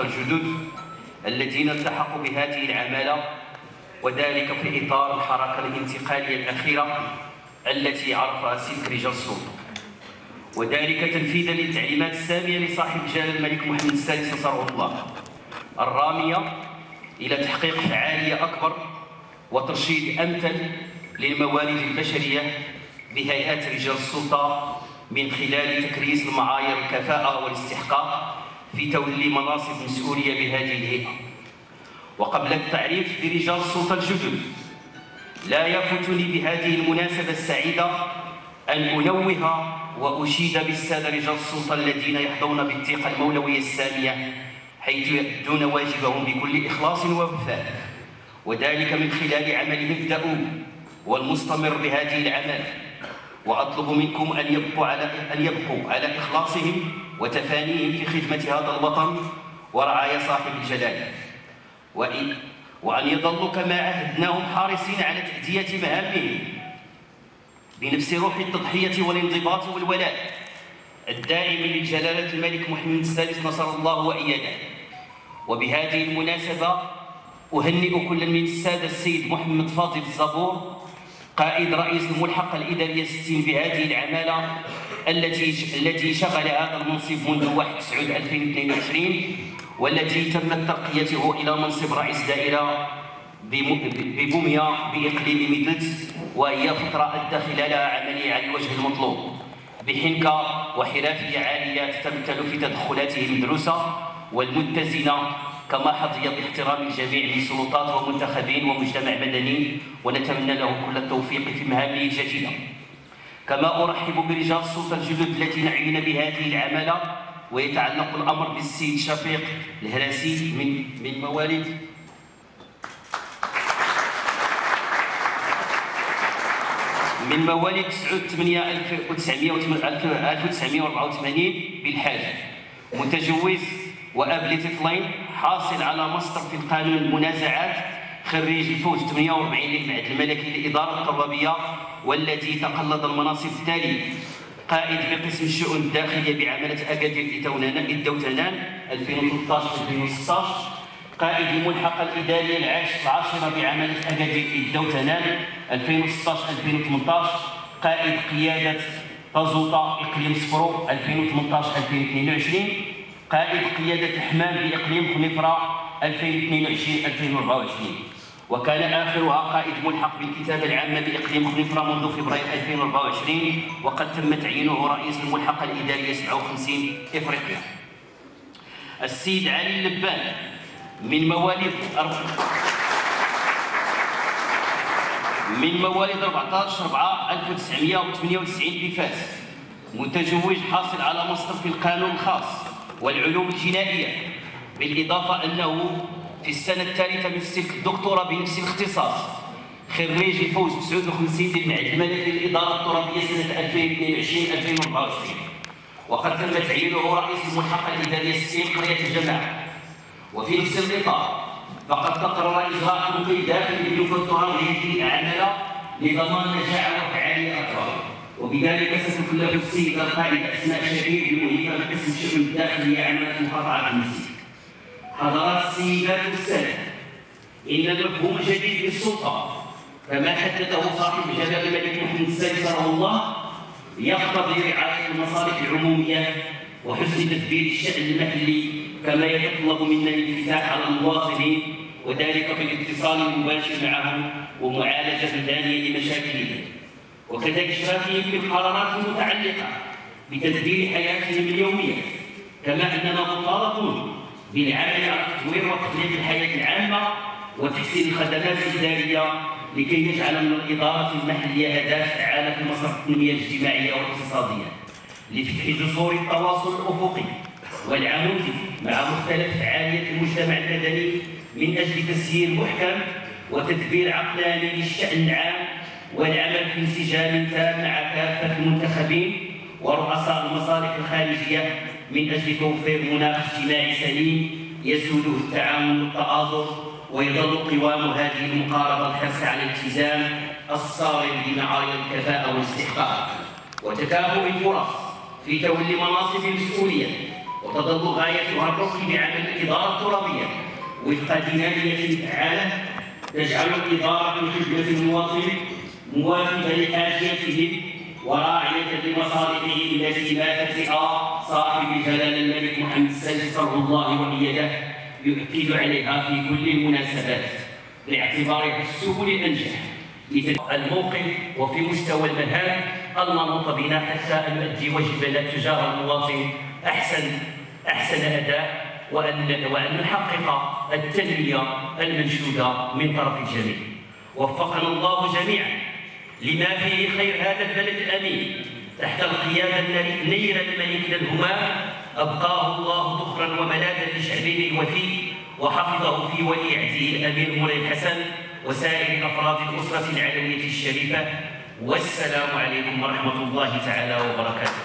الجدد الذين التحقوا بهذه العمالة وذلك في إطار الحركة الانتقالية الأخيرة التي عرفها سلك رجال السلطة وذلك تنفيذا للتعليمات السامية لصاحب جلالة الملك محمد السادس نصره الله الرامية إلى تحقيق فعالية أكبر وترشيد أمثل للموارد البشرية بهيئات رجال السلطة من خلال تكريس المعايير الكفاءة والاستحقاق في تولي مناصب مسؤولية بهذه الهيئة. وقبل التعريف برجال السلطة الجدد لا يفوتني بهذه المناسبة السعيدة أن أنوه وأشيد بالسادة رجال السلطة الذين يحظون بالثقة المولوية السامية حيث يؤدون واجبهم بكل إخلاص ووفاء. وذلك من خلال عملهم الدؤوب والمستمر بهذه العمل وأطلب منكم أن يبقوا على أن يبقوا على إخلاصهم وتفانيهم في خدمة هذا الوطن ورعاية صاحب الجلالة وإن وأن يظلوا كما عهدناهم حريصين على تأدية مهامهم بنفس روح التضحية والانضباط والولاء. الدائم لجلالة الملك محمد السادس نصر الله وإياده وبهذه المناسبة أهنئ كل من السادة السيد محمد فاضل الزبور قائد رئيس الملحقة الإدارية 60 بهذه العمالة التي التي شغل هذا المنصب منذ 1 9 2022 والتي تمت ترقيته إلى منصب رئيس دائرة ببوميا بإقليم ميدلت وهي فترة أدى خلالها عملية على الوجه المطلوب. بحنكة وحرفية عالية تتمثل في تدخلاته المدروسة والمتزنة كما حظي باحترام الجميع من سلطات ومنتخبين ومجتمع مدني ونتمنى له كل التوفيق في مهامه الجديدة كما أرحب برجال السلطة الجدد التي نعين بهذه العمالة ويتعلق الأمر بالسيد شفيق الهراسي من من مواليد. من مواليد 9 8 1984 بالحاج. متجوز وأب لطفلين حاصل على ماستر في القانون المنازعات خريج الفوج 48 للمعهد الملكي للإدارة الطلابية والذي تقلد المناصب التالية قائد بقسم الشؤون الداخلية بعملة أكادير الدوتنان 2013-2016 قائد الملحقة الإدارية العاشرة بعملة أكادير الدوتنان 2016-2018 قائد قيادة طازوطة إقليم سفرو 2018-2022 قائد قيادة الحمام بإقليم خنفرة 2022-2024 وكان آخرها قائد ملحق بالكتابة العامة بإقليم خنفرة منذ فبراير 2024 وقد تم تعيينه رئيس الملحقة الإدارية 57 إفريقيا. السيد علي اللبان من مواليد من مواليد 14 4 1998 بفاس متزوج حاصل على ماستر في القانون الخاص. والعلوم الجنائية بالإضافة أنه في السنة الثالثة من السلك الدكتوراه بنفس الاختصاص خريج الفوز 59 للمعهد الملكي للإدارة الترابية سنة 2022-2024 وقد تم تعيينه رئيس الملحقة الإدارية 60 قرية الجماعة. وفي نفس الإطار فقد تقرر إجراء ممكن داخل بيوفر هذه الأعمال لضمان نجاح وفعالية أكبر. وبذلك ستكلف السيدة القائدة أسماء شبيب المهمة بقسم الشؤون الداخلية عملة مقاطعة المسجد حضرات السيدات والسادة إن المفهوم الجديد للسلطة كما حدده صاحب جلالة الملك محمد السادس رحمه الله يقتضي رعاية المصالح العمومية وحسن تدبير الشأن المحلي كما يتطلب منا الانفتاح على المواطنين وذلك بالاتصال المباشر معهم ومعالجة دانية لمشاكلهم. وكذا إشرافهم في القرارات المتعلقة بتدبير حياتهم اليومية كما أننا مطالبون بالعمل على تطوير وتقليد الحياة العامة وتحسين الخدمات الإدارية لكي نجعل من الإدارة المحلية أداة فعالة في مسار التنمية الاجتماعية والاقتصادية لفتح جسور التواصل الأفقي والعمودي مع مختلف فعالية المجتمع المدني من أجل تسيير محكم وتدبير عقلاني للشأن العام والعمل في انسجام تام مع كافة المنتخبين ورؤساء المصالح الخارجية من أجل توفير مناخ اجتماعي سليم يسوده التعاون والتآزر ويظل قوام هذه المقاربة الحرص على الالتزام الصارم بمعايير الكفاءة والاستحقاق وتكافؤ الفرص في تولي مناصب المسؤولية وتظل غايتها الرفق بعمل الإدارة الترابية وفق دينامية فعالة تجعل الإدارة من خدمة المواطن مواكبة لحاجيته وراعية لمصالحه التي لا تتئى صاحب جلال الملك محمد السادس صلى الله وإياه يؤكد عليها في كل المناسبات باعتبارها السبل الأنجح الموقف وفي مستوى المهام المنوط بنا حتى نؤدي واجبنا تجاه المواطن أحسن أحسن أداء وأن وأن نحقق التنمية المنشودة من طرف الجميع وفقنا الله جميعا لما فيه خير هذا البلد الأمين. تحت القيادة النيرة الملك الهمام أبقاه الله ذخرا وملاذا لشعبه الوفي وحفظه في ولي عهده الأمير مولاي الحسن وسائر أفراد الأسرة العلوية الشريفة. والسلام عليكم ورحمة الله تعالى وبركاته.